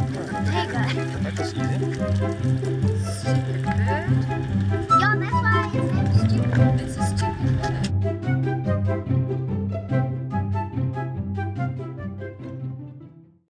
这个。